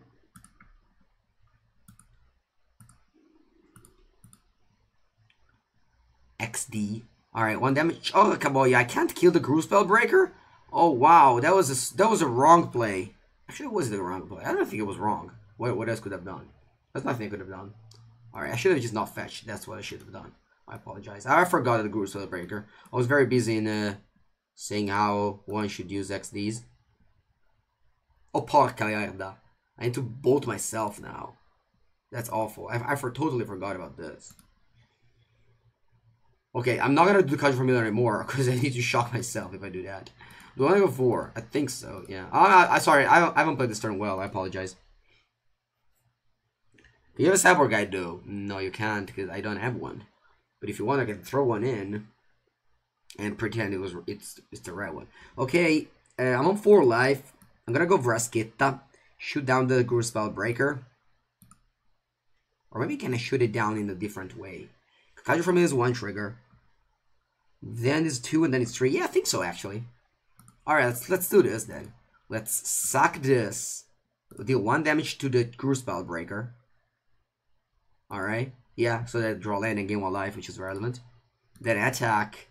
XD. All right, one damage. Oh, yeah, I can't kill the Gruul Spellbreaker. Oh wow, that was a that was a wrong play. Actually, it was the wrong play. I don't think it was wrong. What what else could have done? There's nothing I could have done. All right, I should have just not fetched. That's what I should have done. I apologize. I forgot the Gruul Spellbreaker. I was very busy in uh, saying how one should use XDs. Oh, porca merda. I need to bolt myself now. That's awful. I, I for, totally forgot about this. Okay, I'm not gonna do the Cauldron Familiar anymore because I need to shock myself if I do that. Do I go four? I think so. Yeah. I, I sorry. I, I haven't played this turn well. I apologize. Can you have a cyborg guide though? No, you can't because I don't have one. But if you want, I can throw one in and pretend it was it's it's the right one. Okay, uh, I'm on four life. I'm gonna go Vraskita, shoot down the Gruul Spellbreaker. Or maybe can I shoot it down in a different way? For me is one trigger. Then it's two and then it's three. Yeah, I think so actually. Alright, let's let's do this then. Let's suck this. Deal one damage to the Gruul Spellbreaker. Alright. Yeah, so that draw land and gain one life, which is relevant. Then attack.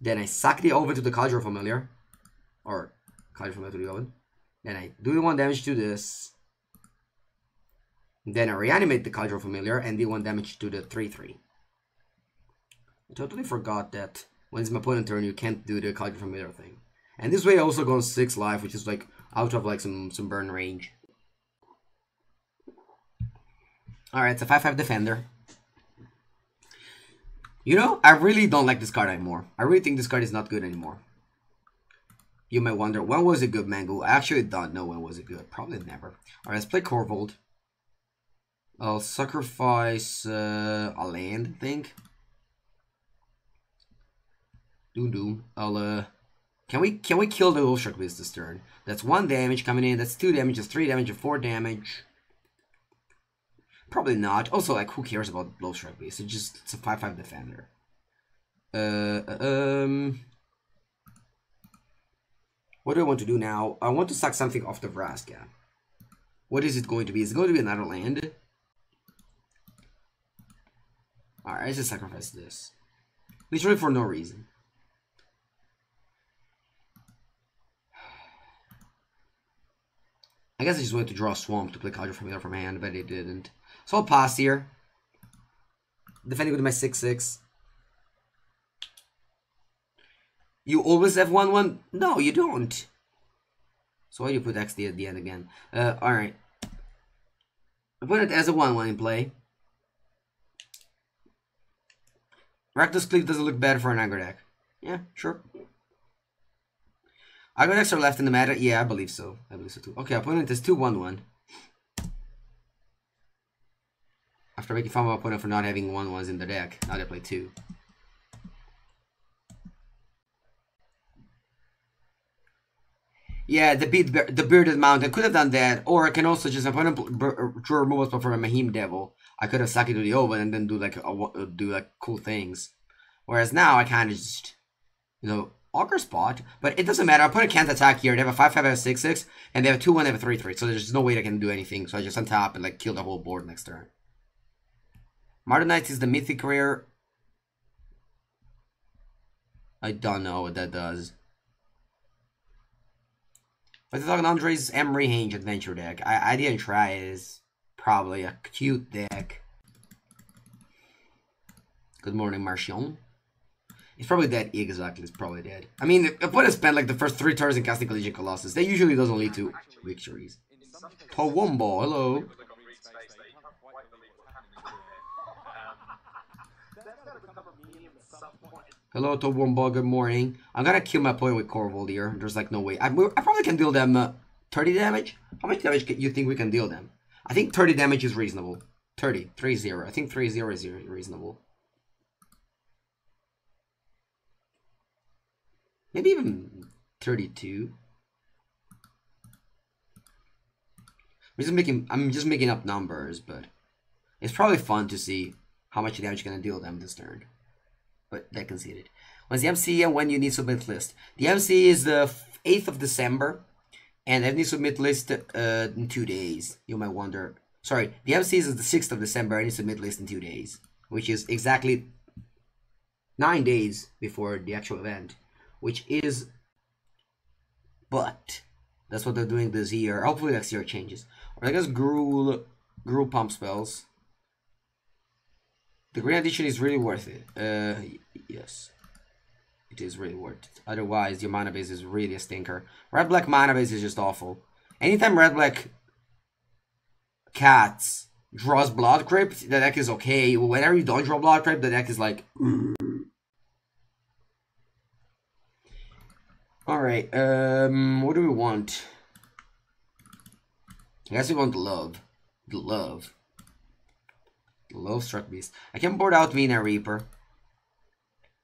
Then I suck the over to the Cauldron Familiar. Or Cauldron Familiar to the Oven. Then I do one damage to this. Then I reanimate the Cauldron Familiar and deal one damage to the 3-3. I totally forgot that when it's my opponent turn, you can't do the Cauldron Familiar thing. And this way I also go on 6 life, which is like out of like some, some burn range. Alright, it's a 5-5 defender. You know, I really don't like this card anymore. I really think this card is not good anymore. You may wonder, when was it good, Mengu? I actually don't know when was it good. Probably never. Alright, let's play Korvold. I'll sacrifice uh, a land, I think. Doom doom. I'll uh can we can we kill the Wolfshark Beast this turn? That's one damage coming in, that's two damage, that's three damage, and four damage. Probably not. Also, like, who cares about Wolfshark Beast? It's just it's a 5-5 defender. Uh, um... What do I want to do now? I want to suck something off the Vraska. What is it going to be? Is it going to be another land? Alright, I just sacrifice this. Literally for no reason. I guess I just wanted to draw a Swamp to play Cauldron Familiar from hand, but it didn't. So I'll pass here. Defending with my 6-6. You always have 1-1? No, you don't. So why do you put XD at the end again? Uh, alright. I put it as a 1-1 in play. Rakdos Cleave doesn't look bad for an aggro deck. Yeah, sure. Decks are left in the matter? Yeah, I believe so. I believe so too. Okay, opponent is 2-1-1. After making fun of opponent for not having 1-1s in the deck, now they play 2. Yeah, the beard, the bearded mountain could have done that, or I can also just opponent draw removal spell from a Mayhem Devil. I could have sucked it to the oven and then do like a, do like cool things. Whereas now I kind of just, you know, Augur Spot, but it doesn't matter. I put a can't attack here. They have a 5 5, have a 6 6, and they have a 2 1, they have a 3 3. So there's no way they can do anything. So I just untap and like kill the whole board next turn. Martyr Knight is the mythic rare. I don't know what that does. But the talking Andre's Emry Hange adventure deck. I, I didn't try it. It's probably a cute deck. Good morning, Martian. He's probably dead. Exactly, he's probably dead. I mean, if I spend like the first three turns in casting Collegian Colossus, that usually doesn't lead to victories. Towombo, hello. Hello, Towombo, good morning. I'm gonna kill my opponent with Korvold here. There's like no way. I, I probably can deal them uh, 30 damage. How much damage do you think we can deal them? I think 30 damage is reasonable. 30, 3-0. I think 3-0 is reasonable. Maybe even 32. I'm just making I'm just making up numbers, but it's probably fun to see how much damage you're gonna deal them this turn. But they conceded. When's the MC and when you need submit list? The MC is the 8th of December, and I need submit list uh, in two days. You might wonder. Sorry, the MC is the 6th of December, I need submit list in two days, which is exactly nine days before the actual event which is but that's what they're doing this year. Hopefully next year changes. Or I guess Gruul Gruul pump spells. The green addition is really worth it. Uh yes. It is really worth it. Otherwise your mana base is really a stinker. Red black mana base is just awful. Anytime red black cats draws blood crypt, the deck is okay. Whenever you don't draw blood crypt, the deck is like mm. Alright, um, what do we want? I guess we want love. The love. The Lovestruck Beast. I can board out Vina Reaper.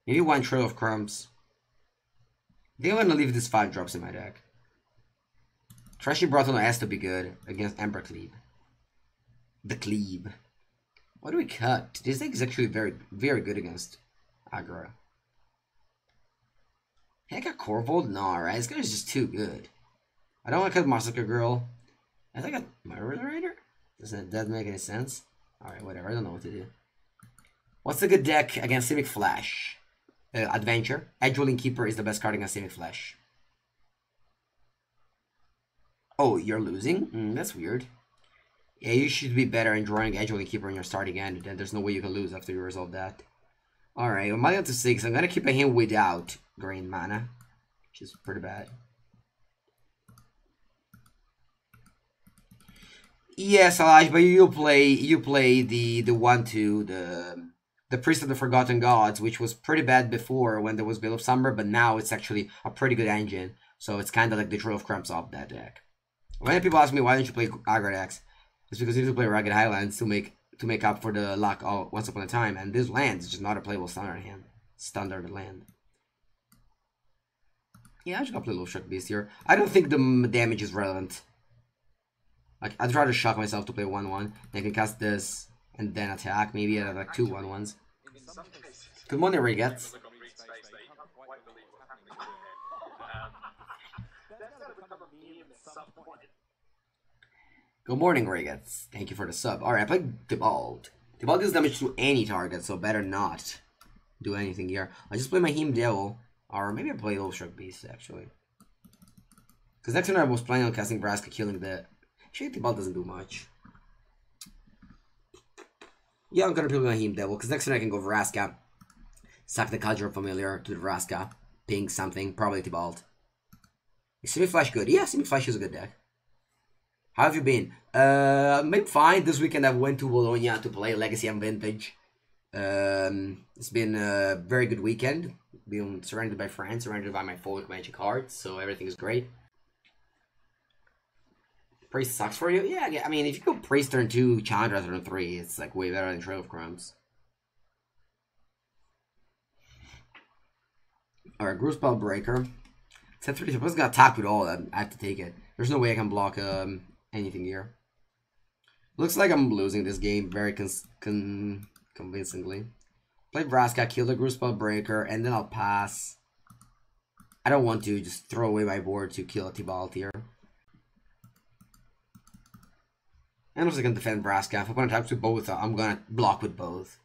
Maybe one Trail of Crumbs. I think I'm gonna leave these five drops in my deck. Thrashing Brontodon has to be good against Ember Cleave. The Cleave. What do we cut? This deck is actually very, very good against Agra. Hey, I got Korvold? No, right? This guy's just too good. I don't want to cut Massacre Girl. I think I Murder Doesn't that make any sense? Alright, whatever. I don't know what to do. What's a good deck against Simic Flash? Uh, Adventure. Edgewall Innkeeper is the best card against Simic Flash. Oh, you're losing? Mm, that's weird. Yeah, you should be better in drawing Edgewall Innkeeper in your starting end. Then there's no way you can lose after you resolve that. Alright, I'm down to 6. I'm going to keep a him without green mana, which is pretty bad. Yes, Elijah, but you play you play the the one two the the Priest of the Forgotten Gods, which was pretty bad before when there was Bill of Summer, but now it's actually a pretty good engine. So it's kind of like the Trail of Crumbs of that deck. When people ask me why don't you play Aggro decks, it's because you need to play Rugged Highlands to make to make up for the luck of Once Upon a Time, and this land is just not a playable standard hand, standard land. Yeah, I play Little Shock Beast here. I don't think the damage is relevant. Like, I'd rather shock myself to play 1-1. Then I can cast this and then attack. Maybe I have like two 1-1s. Good morning, Riggets. Good morning, Riggets. Thank you for the sub. Alright, I played Tibalt. Tibalt deals damage to any target, so better not do anything here. I just play Mayhem Devil. Or maybe I play Ultra Beast, actually. Because next turn I was planning on casting Vraska, killing the... Actually, Tibalt doesn't do much. Yeah, I'm gonna play Mayhem Devil, because next turn I can go Vraska. Sack the Cauldron Familiar to the Vraska. Ping something, probably Tibalt. Is Simic Flash good? Yeah, Simic Flash is a good deck. How have you been? Uh, maybe fine. This weekend I went to Bologna to play Legacy and Vintage. Um, it's been a very good weekend being surrounded by friends, surrounded by my full magic cards, so everything is great. Priest sucks for you? Yeah, yeah, I mean, if you go Priest turn 2, Chandra turn 3, it's like way better than Trail of Crumbs. Alright, Gruul Spellbreaker. Set three. Supposed to attack with all. I have to take it. There's no way I can block um anything here. Looks like I'm losing this game very con convincingly. Play Vraska, kill the Gruul Breaker, and then I'll pass. I don't want to just throw away my board to kill a Tibalt here. And also can defend Vraska. If opponent attacks with both, I'm gonna block with both.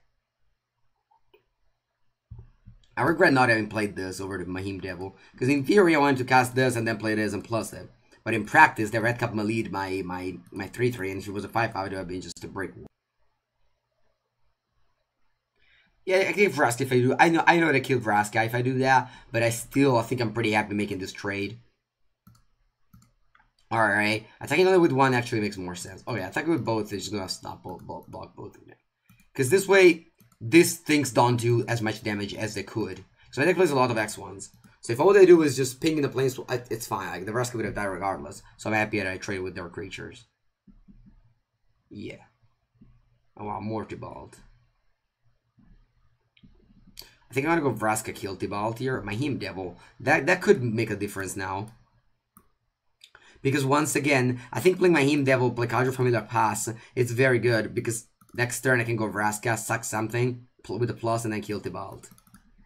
I regret not having played this over the Mayhem Devil, because in theory I wanted to cast this and then play this and plus it. But in practice, the Red Cup lead my my my 3-3, and if it was a 5-5, it would have been just a break. Yeah, I can Vraska if I do. I know I know to kill Vraska if I do that, but I still I think I'm pretty happy making this trade. Alright, attacking only with one actually makes more sense. Oh yeah, attacking with both is just gonna stop both, both block both of them. Because this way, these things don't do as much damage as they could. So I think plays a lot of X1s. So if all they do is just ping in the planes, it's fine. Like the rest would have died regardless. So I'm happy that I trade with their creatures. Yeah. Oh wow, more Tibalt. I think I'm gonna go Vraska kill Tibalt here. Mayhem Devil. That that could make a difference now. Because once again, I think playing Mayhem Devil, play Cauldron Familiar Pass, it's very good because next turn I can go Vraska, suck something with a plus and then kill Tibalt.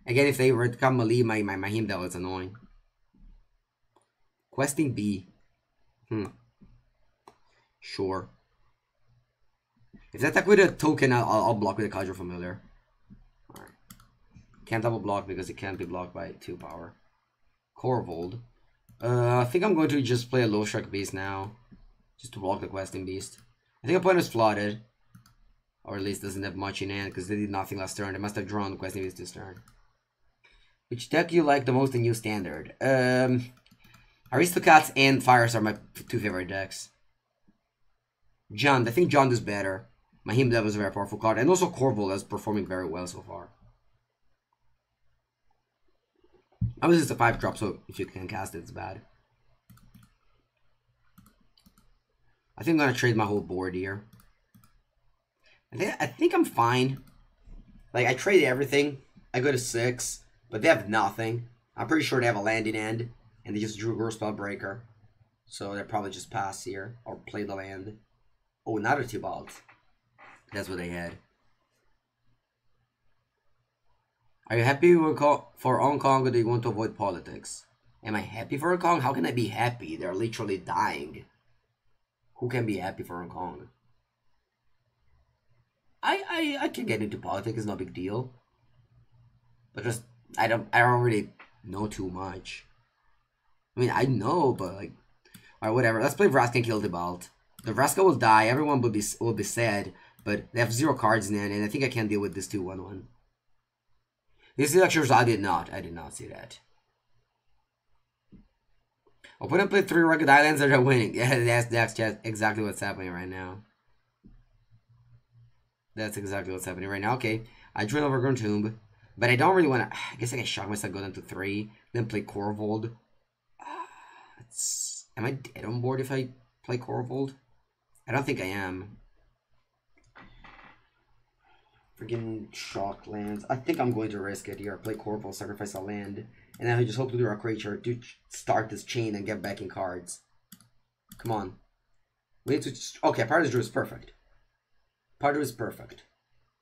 Again, if they were to come my, my, my him devil is annoying. Questing B. Hmm. Sure. If they attack with a token, I'll, I'll block with a Cauldron Familiar. Can't double block because it can't be blocked by 2 power. Korvold. Uh, I think I'm going to just play a Lovestruck Beast now. Just to block the questing beast. I think opponent is flooded. Or at least doesn't have much in hand because they did nothing last turn. They must have drawn the questing beast this turn. Which deck you like the most in New Standard? Um, Aristocats and Fires are my two favorite decks. Jund, I think Jund is better. Mayhem Dev is a very powerful card. And also Korvold is performing very well so far. Obviously just a 5 drop, so if you can cast it, it's bad. I think I'm going to trade my whole board here. I think, I think I'm fine. Like, I traded everything. I go to 6. But they have nothing. I'm pretty sure they have a landing end. And they just drew Gruul Spellbreaker. So they probably just pass here. Or play the land. Oh, another Tibalt. That's what they had. Are you happy for Hong Kong or do you want to avoid politics? Am I happy for Hong Kong? How can I be happy? They're literally dying. Who can be happy for Hong Kong? I, I, I can get into politics, it's no big deal. But just I don't I don't really know too much. I mean I know, but like alright, whatever. Let's play Vraska and kill Tibalt. The Vraska will die, everyone will be will be sad, but they have zero cards in it, and I think I can deal with this 2 1 1. These lectures I did not. I did not see that. Opponent played three rugged islands that are winning. Yeah, that's that's just exactly what's happening right now. That's exactly what's happening right now. Okay, I drew an overgrown tomb. But I don't really want to... I guess I can shock myself, go down to 3. Then play Korvold. Uh, am I dead on board if I play Korvold? I don't think I am. Freaking shock lands. I think I'm going to risk it here. Play Korvold, sacrifice a land. And then I just hope to do a creature to start this chain and get back in cards. Come on. We need to... Okay, part of the is perfect. Part of is perfect.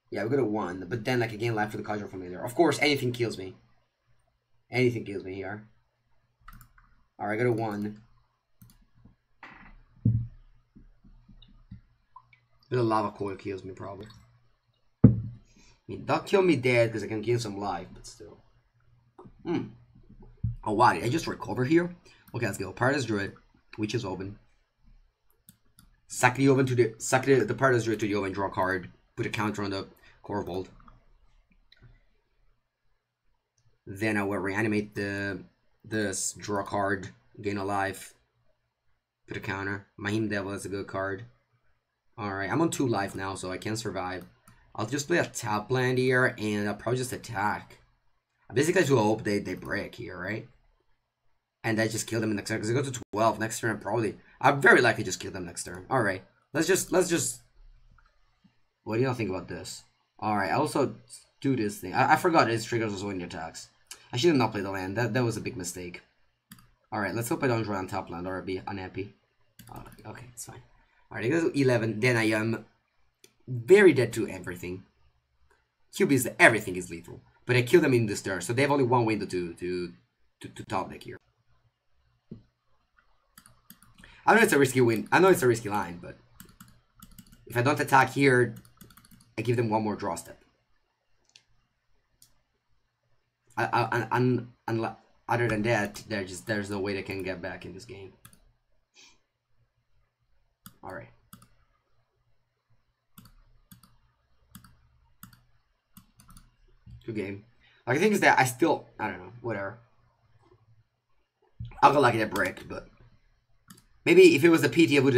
Yeah, we go to one, but then like again life for the Cauldron Familiar. Of course, anything kills me. Anything kills me here. Alright, I go to one. The lava coil kills me probably. I mean, don't kill me dead because I can gain some life, but still. Hmm. Oh wow, did I just recover here? Okay, let's go. Paradise Druid, which is open. Sack the oven to the sack the, the Paradise Druid to the oven, draw a card, put a counter on the Korvold. Then I will reanimate the this, draw card, gain a life, put a counter. Mayhem Devil is a good card. Alright, I'm on 2 life now, so I can survive. I'll just play a tap land here, and I'll probably just attack. I basically just hope they, they break here, right? And I just kill them next turn, because I go to 12 next turn, probably... I'm very likely just kill them next turn. Alright, let's just, let's just... What do y'all think about this? Alright, I also do this thing. I, I forgot it triggers also when you attacks. I should have not played the land. That that was a big mistake. Alright, let's hope I don't draw on top land or I'll be unhappy. Okay, it's fine. Alright, I go to 11, then I am very dead to everything. Cube is everything is lethal. But I kill them in this turn, so they have only one window to to to, to top deck here. I know it's a risky win. I know it's a risky line, but if I don't attack here, I give them one more draw step. I, I, un, other than that, there's just there's no way they can get back in this game. All right. Game. Like the thing is that I still I don't know whatever. I'll go like that break, but maybe if it was a PT, I would